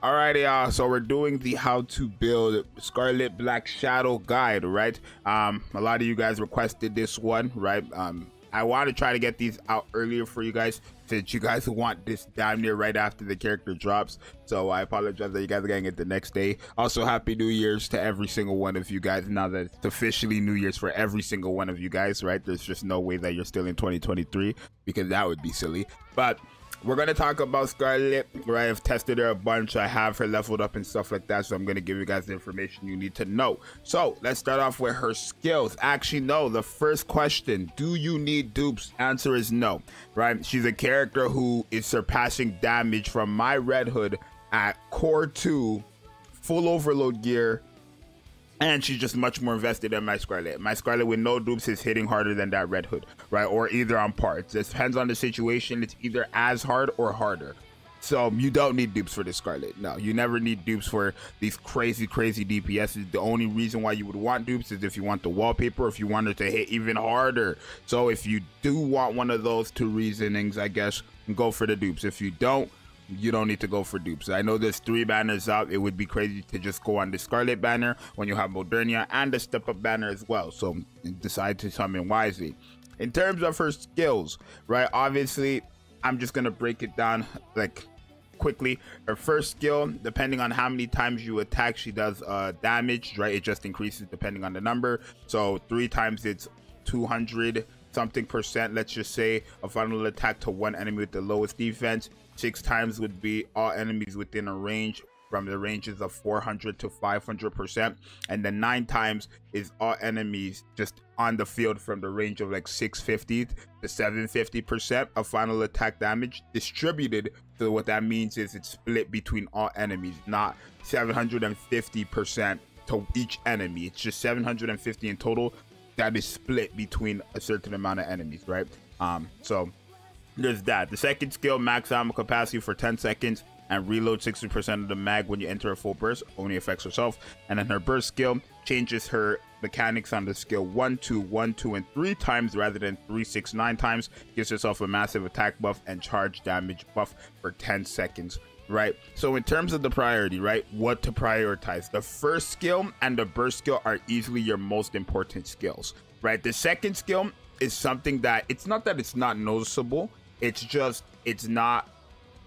Alrighty, y'all. So we're doing the how to build Scarlet Black Shadow guide, right? Um, a lot of you guys requested this one, right? Um, I want to try to get these out earlier for you guys since you guys want this damn near right after the character drops. So I apologize that you guys are getting it the next day. Also, happy New Year's to every single one of you guys. Now that it's officially New Year's for every single one of you guys, right? There's just no way that you're still in 2023 because that would be silly. But we're gonna talk about Scarlet, right? I've tested her a bunch. I have her leveled up and stuff like that. So I'm gonna give you guys the information you need to know. So let's start off with her skills. Actually, no. The first question: Do you need dupes? Answer is no. Right? She's a character who is surpassing damage from my Red Hood at core two, full overload gear, and she's just much more invested in my Scarlet. My Scarlet with no dupes is hitting harder than that Red Hood, right? Or either on parts. It depends on the situation. It's either as hard or harder. So you don't need dupes for the Scarlet. No, you never need dupes for these crazy, crazy DPSs. The only reason why you would want dupes is if you want the wallpaper, if you want wanted to hit even harder. So if you do want one of those two reasonings, I guess, go for the dupes. If you don't, you don't need to go for dupes. I know there's three banners out. It would be crazy to just go on the Scarlet banner when you have Modernia and the Step Up banner as well. So decide to summon wisely. In terms of her skills, right? Obviously, I'm just gonna break it down like quickly. Her first skill, depending on how many times you attack, she does uh, damage, right? It just increases depending on the number. So three times it's 200 something percent. Let's just say a final attack to one enemy with the lowest defense Six times would be all enemies within a range from the ranges of 400 to 500 percent. And then nine times is all enemies just on the field from the range of like 650 to 750 percent of final attack damage distributed. So what that means is it's split between all enemies not 750 percent to each enemy. It's just 750 in total that is split between a certain amount of enemies right? Um so there's that. The second skill, max ammo capacity for 10 seconds and reload 60% of the mag when you enter a full burst, only affects herself. And then her burst skill changes her mechanics on the skill 1, 2, 1, 2, and 3 times rather than 3, 6, 9 times. Gives herself a massive attack buff and charge damage buff for 10 seconds. Right, so in terms of the priority, right, what to prioritize? The first skill and the burst skill are easily your most important skills, right? The second skill is something that it's not that it's not noticeable, it's just it's not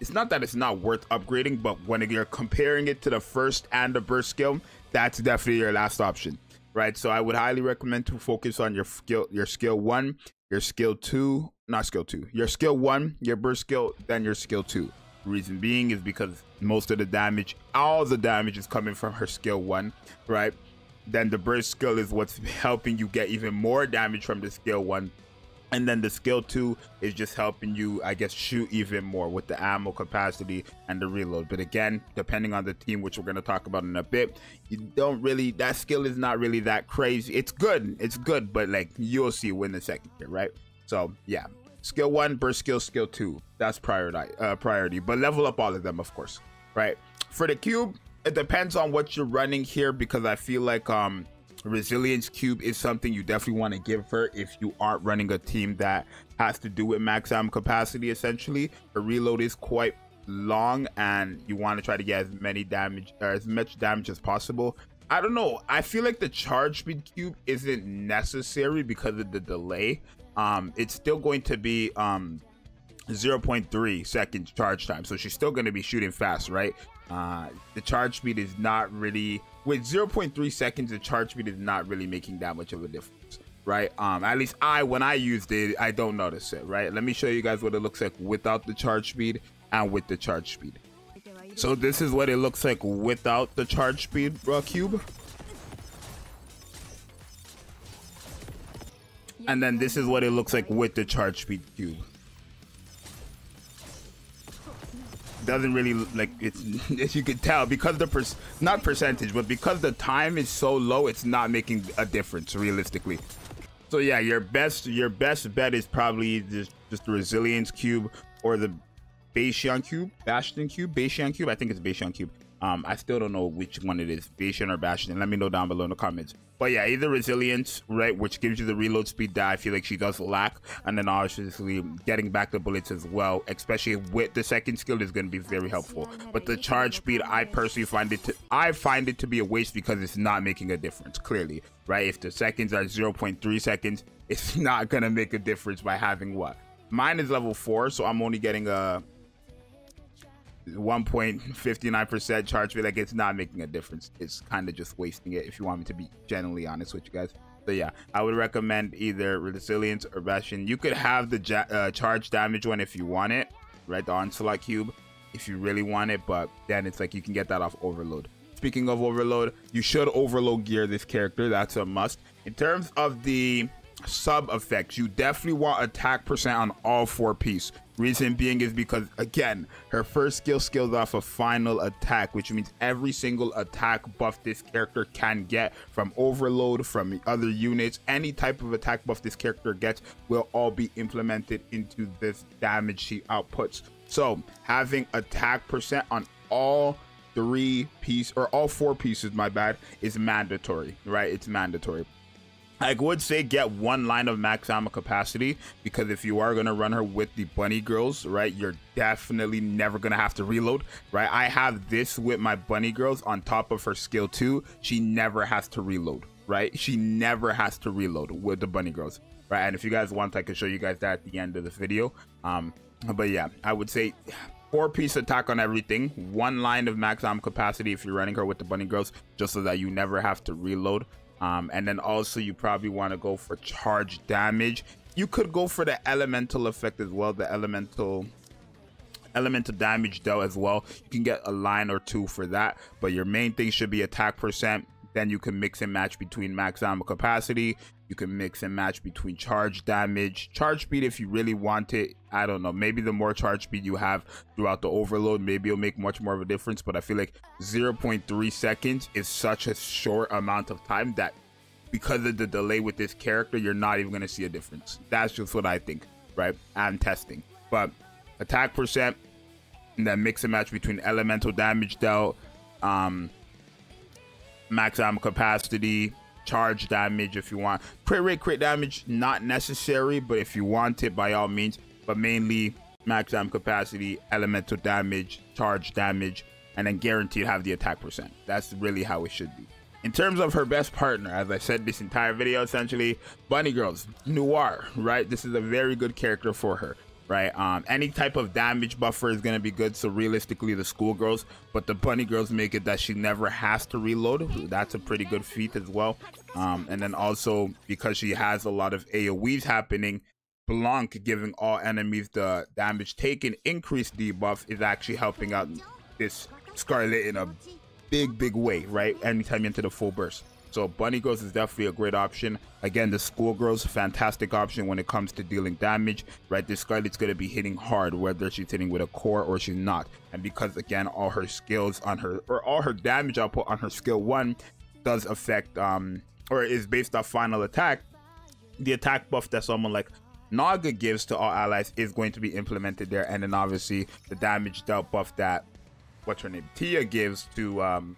it's not that it's not worth upgrading, but when you're comparing it to the first and the burst skill, that's definitely your last option, right? So I would highly recommend to focus on your skill, your skill one, your skill two, not skill two, your skill one, your burst skill, then your skill two. Reason being is because most of the damage, all the damage is coming from her skill one, right? Then the burst skill is what's helping you get even more damage from the skill one and then the skill two is just helping you i guess shoot even more with the ammo capacity and the reload. But again depending on the team which we're going to talk about in a bit you don't really that skill is not really that crazy. It's good it's good but like you'll see when the second year right? So yeah. Skill one burst skill skill two. That's priority uh, priority. But level up all of them of course right? For the cube it depends on what you're running here because i feel like um resilience cube is something you definitely want to give her if you aren't running a team that has to do with max ammo capacity essentially. Her reload is quite long and you want to try to get as many damage or as much damage as possible. I don't know. I feel like the charge speed cube isn't necessary because of the delay. Um it's still going to be um 0.3 seconds charge time so she's still going to be shooting fast right? Uh the charge speed is not really with 0.3 seconds the charge speed is not really making that much of a difference right? Um at least i when i used it i don't notice it right? Let me show you guys what it looks like without the charge speed and with the charge speed. So this is what it looks like without the charge speed uh, cube. And then this is what it looks like with the charge speed cube doesn't really like it's as you can tell because the per not percentage but because the time is so low it's not making a difference realistically. So yeah your best your best bet is probably just just the resilience cube or the Bastion cube Bastion cube? Bastion cube? I think it's Bastion cube Um, I still don't know which one it is, Bastion or Bastion. Let me know down below in the comments. But yeah, either resilience, right, which gives you the reload speed that I feel like she does lack, and then obviously getting back the bullets as well, especially with the second skill is going to be very helpful. But the charge speed, I personally find it to I find it to be a waste because it's not making a difference. Clearly, right? If the seconds are 0.3 seconds, it's not going to make a difference by having what mine is level four, so I'm only getting a 1.59% charge rate. Like it's not making a difference. It's kind of just wasting it if you want me to be genuinely honest with you guys. So yeah, I would recommend either Resilience or Bastion. You could have the uh, charge damage one if you want it, right? The Onslaught Cube if you really want it, but then it's like you can get that off Overload. Speaking of Overload, you should Overload gear this character. That's a must. In terms of the sub effects, you definitely want attack percent on all four piece. Reason being is because again, her first skill skills off a final attack, which means every single attack buff this character can get from overload, from the other units, any type of attack buff this character gets will all be implemented into this damage she outputs. So having attack percent on all three piece or all four pieces, my bad, is mandatory, right? It's mandatory. I would say get one line of max ammo capacity because if you are gonna run her with the bunny girls, right, you're definitely never gonna have to reload, right? I have this with my bunny girls on top of her skill two. She never has to reload, right? She never has to reload with the bunny girls, right? And if you guys want, I can show you guys that at the end of the video. Um, but yeah, I would say four piece attack on everything, one line of max ammo capacity if you're running her with the bunny girls, just so that you never have to reload. Um, and then also you probably want to go for charge damage. You could go for the elemental effect as well, the elemental elemental damage though as well. You can get a line or two for that, but your main thing should be attack percent. Then you can mix and match between max ammo capacity you can mix and match between charge damage, charge speed if you really want it. I don't know. Maybe the more charge speed you have throughout the overload, maybe it'll make much more of a difference. But I feel like 0.3 seconds is such a short amount of time that because of the delay with this character, you're not even going to see a difference. That's just what I think, right? I'm testing. But attack percent, and then mix and match between elemental damage dealt, um, max ammo capacity, charge damage if you want. Crit rate, crit damage, not necessary, but if you want it, by all means. But mainly max ammo capacity, elemental damage, charge damage, and then guaranteed have the attack percent. That's really how it should be. In terms of her best partner, as I said this entire video, essentially, Bunny Girls, Noir, right? This is a very good character for her right? Um, any type of damage buffer is going to be good. So realistically, the schoolgirls, but the bunny girls make it that she never has to reload. That's a pretty good feat as well. Um, and then also because she has a lot of AoEs happening, Blanc giving all enemies the damage taken increased debuff is actually helping out this Scarlet in a big, big way, right? Anytime you enter the full burst. So Bunny Girls is definitely a great option. Again, the Schoolgirls, fantastic option when it comes to dealing damage, right? This Scarlet's going to be hitting hard, whether she's hitting with a core or she's not. And because, again, all her skills on her, or all her damage output on her skill one does affect, um, or is based off final attack, the attack buff that someone like Naga gives to all allies is going to be implemented there. And then obviously the damage dealt buff that, what's her name, Tia gives to, um,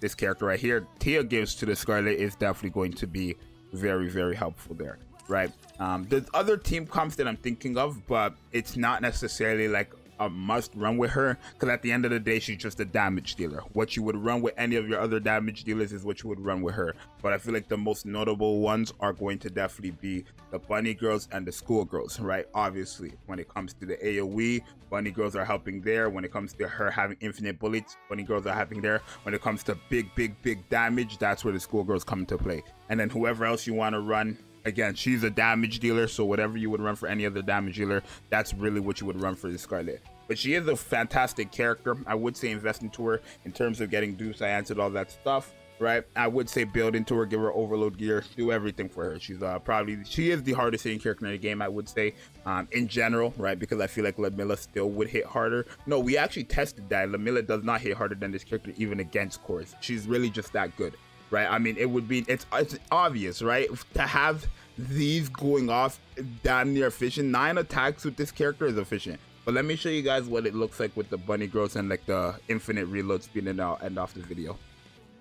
this character right here, Tia gives to the Scarlet is definitely going to be very, very helpful there, right? Um, there's other team comps that I'm thinking of, but it's not necessarily like a must run with her because at the end of the day she's just a damage dealer. What you would run with any of your other damage dealers is what you would run with her. But i feel like the most notable ones are going to definitely be the bunny girls and the school girls right? Obviously when it comes to the aoe bunny girls are helping there. When it comes to her having infinite bullets bunny girls are having there. When it comes to big big big damage that's where the school girls come into play. And then whoever else you want to run again, she's a damage dealer, so whatever you would run for any other damage dealer, that's really what you would run for the Scarlet. But she is a fantastic character. I would say invest into her in terms of getting dupes. I answered all that stuff, right? I would say build into her, give her overload gear, do everything for her. She's uh, probably she is the hardest hitting character in the game. I would say, um, in general, right? Because I feel like Lamilla still would hit harder. No, we actually tested that. Lamilla does not hit harder than this character, even against cores. She's really just that good right? I mean, it would be it's it's obvious, right? To have these going off damn near efficient. Nine attacks with this character is efficient. But let me show you guys what it looks like with the bunny growth and like the infinite reload speed and I'll end off the video.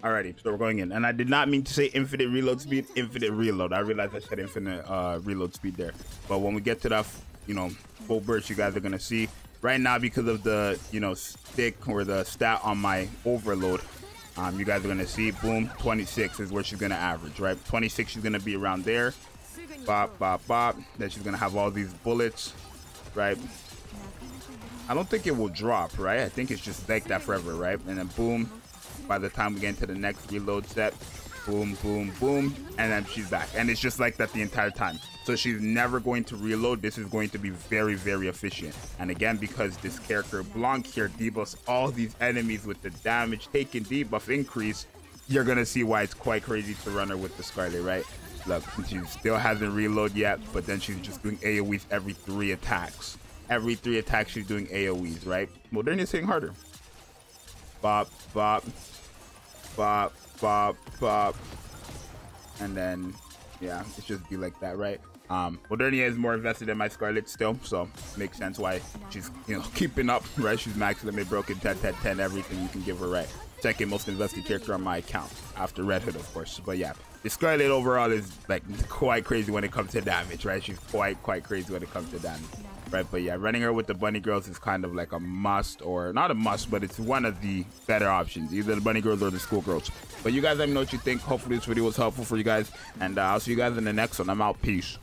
Alrighty, so we're going in. And I did not mean to say infinite reload speed, infinite reload. I realized I said infinite uh, reload speed there. But when we get to that, you know, full burst, you guys are to see. Right now, because of the, you know, stick or the stat on my overload, um, you guys are going to see, boom, 26 is where she's going to average, right? 26, she's going to be around there. Bop, bop, bop. Then she's going to have all these bullets, right? I don't think it will drop, right? I think it's just like that forever, right? And then boom, by the time we get into the next reload set, boom, boom, boom, and then she's back. And it's just like that the entire time. So she's never going to reload. This is going to be very, very efficient. And again, because this character Blanc here debuffs all these enemies with the damage taken debuff increase, you're going to see why it's quite crazy to run her with the Scarlet, right? Look, she still hasn't reload yet, but then she's just doing AoEs every three attacks every three attacks she's doing AoEs, right? Modernia's hitting harder. Bop, bop, bop, bop, bop. And then, yeah, it just be like that, right? Um, Modernia is more invested in my Scarlet still, so makes sense why she's, you know, keeping up, right? She's max limit, broken 10, 10, 10, everything you can give her, right? Second most invested character on my account, after Red Hood, of course. But yeah, the Scarlet overall is, like, quite crazy when it comes to damage, right? She's quite, quite crazy when it comes to damage right? But yeah, running her with the bunny girls is kind of like a must, or not a must, but it's one of the better options, either the bunny girls or the school girls. But you guys let me know what you think. Hopefully this video was helpful for you guys, and uh, I'll see you guys in the next one. I'm out. Peace.